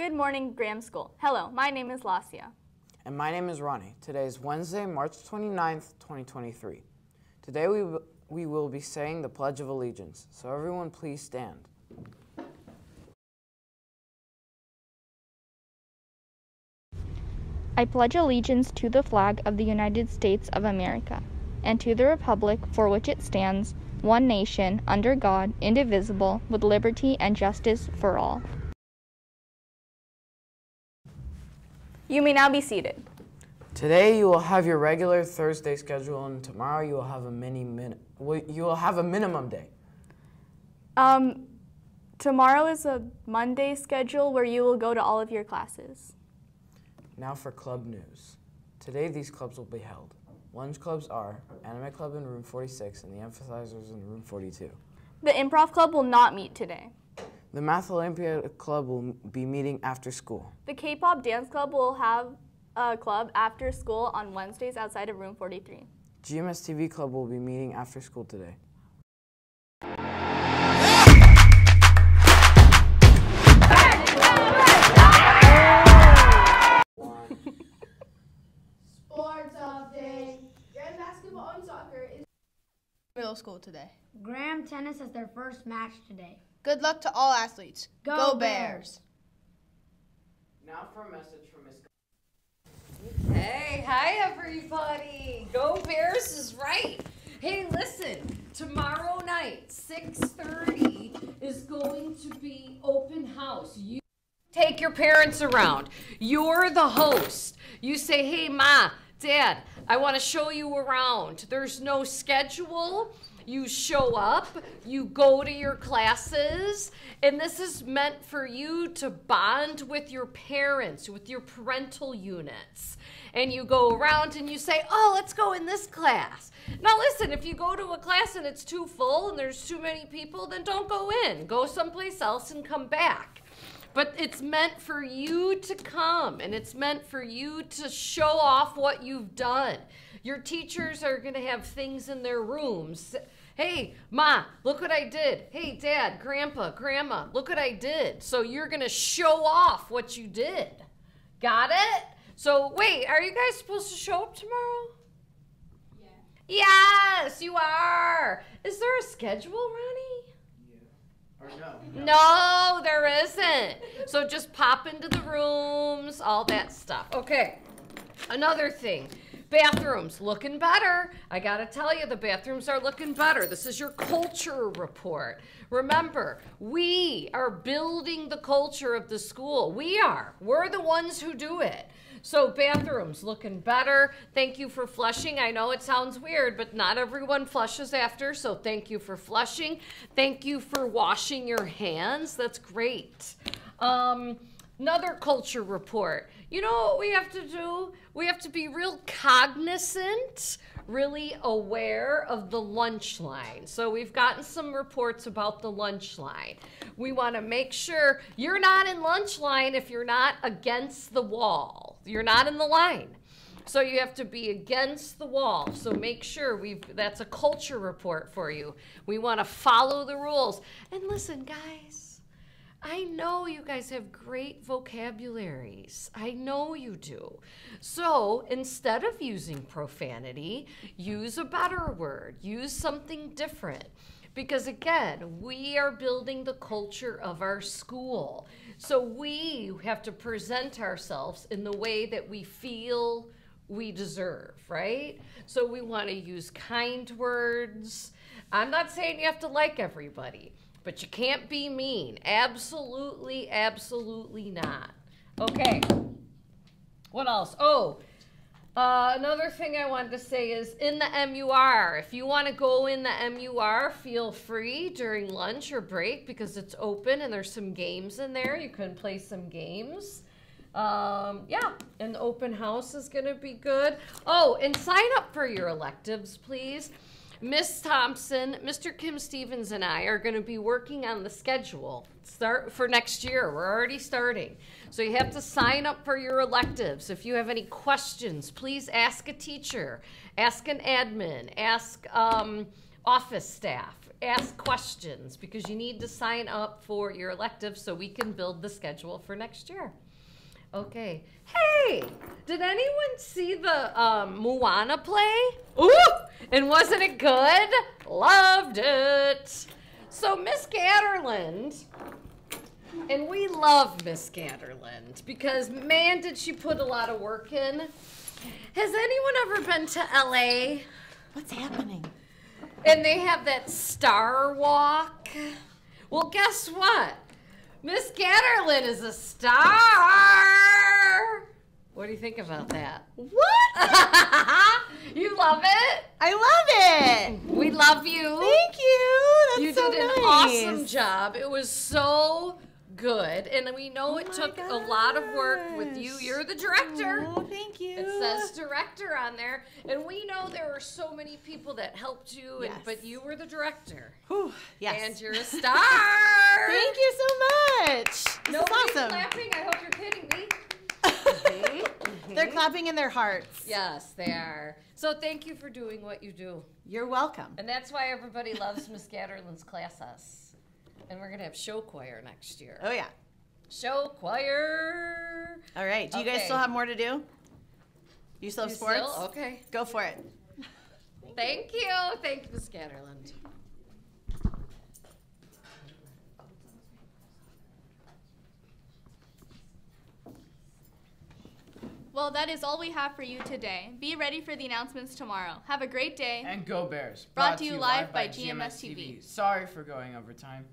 Good morning, Graham School. Hello, my name is Lasia. And my name is Ronnie. Today is Wednesday, March 29th, 2023. Today we, w- we will be saying the Pledge of Allegiance. So everyone please stand. I pledge allegiance to the flag of the United States of America and to the republic for which it stands, one nation, under God, indivisible, with liberty and justice for all. You may now be seated. Today you will have your regular Thursday schedule, and tomorrow you will have a mini min- you will have a minimum day. Um, tomorrow is a Monday schedule where you will go to all of your classes. Now for club news. Today these clubs will be held. Lunch clubs are Anime Club in room 46 and the Emphasizers in room 42. The Improv Club will not meet today. The Math Olympiad Club will be meeting after school. The K-pop Dance Club will have a club after school on Wednesdays outside of room 43. GMS TV Club will be meeting after school today. Sports update. Graham basketball and soccer is middle school today. Graham Tennis has their first match today. Good luck to all athletes. Go Bears. Now for a message from Miss. Hey, hi everybody. Go Bears is right. Hey, listen. Tomorrow night, 6:30 is going to be open house. You take your parents around. You're the host. You say, "Hey, ma, dad, I want to show you around." There's no schedule. You show up, you go to your classes, and this is meant for you to bond with your parents, with your parental units. And you go around and you say, Oh, let's go in this class. Now, listen, if you go to a class and it's too full and there's too many people, then don't go in. Go someplace else and come back. But it's meant for you to come and it's meant for you to show off what you've done. Your teachers are going to have things in their rooms. Hey, Ma, look what I did. Hey, Dad, Grandpa, Grandma, look what I did. So you're going to show off what you did. Got it? So, wait, are you guys supposed to show up tomorrow? Yes, you are. Is there a schedule, Ronnie? Or no? No, there isn't. So just pop into the rooms, all that stuff. Okay. Another thing. Bathrooms looking better. I got to tell you, the bathrooms are looking better. This is your culture report. Remember, we are building the culture of the school. We are. We're the ones who do it. So, bathrooms looking better. Thank you for flushing. I know it sounds weird, but not everyone flushes after. So, thank you for flushing. Thank you for washing your hands. That's great. Um, another culture report. You know what we have to do? We have to be real cognizant, really aware of the lunch line. So we've gotten some reports about the lunch line. We want to make sure you're not in lunch line if you're not against the wall. You're not in the line. So you have to be against the wall. So make sure we've that's a culture report for you. We want to follow the rules. And listen, guys, I know you guys have great vocabularies. I know you do. So instead of using profanity, use a better word, use something different. Because again, we are building the culture of our school. So we have to present ourselves in the way that we feel we deserve, right? So we want to use kind words. I'm not saying you have to like everybody, but you can't be mean. Absolutely, absolutely not. Okay. What else? Oh, uh, another thing I wanted to say is in the MUR, if you want to go in the MUR, feel free during lunch or break because it's open and there's some games in there. You can play some games. Um, yeah, and the open house is going to be good. Oh, and sign up for your electives, please. Miss Thompson, Mr. Kim Stevens, and I are going to be working on the schedule start for next year. We're already starting. So you have to sign up for your electives. If you have any questions, please ask a teacher, ask an admin, ask um, office staff. Ask questions because you need to sign up for your elective so we can build the schedule for next year. Okay. Hey, did anyone see the um, Moana play? Ooh! And wasn't it good? Loved it. So Miss Gatterland, and we love Miss Gatterland because man, did she put a lot of work in. Has anyone ever been to LA? What's happening? And they have that Star Walk. Well, guess what? Miss Gatterland is a star. What do you think about that? What? you love it? I love it. We love you. Thank you. That's you so did an awesome job. It was so good. And we know oh it Oh my took a lot of work with you. You're the director. Oh, thank you. It says director on there, and we know there were so many people that helped you, and, Yes. but you were the director, Whew, yes. and you're a star. Thank you so much. This Nobody's is awesome. clapping. I hope you're kidding me. They're clapping in their hearts. Yes, they are. So thank you for doing what you do, You're welcome. and that's why everybody loves Miss Gatterland's classes. And we're gonna have show choir next year. Oh yeah. Show choir. All right. Do you guys still have more to do? You still have You sports? still? Okay. Go for it. Thank you. Thank you, Miss Gatterland. Well, that is all we have for you today. Be ready for the announcements tomorrow. Have a great day. And go Bears. Brought to you live by GMS TV. Sorry for going over time.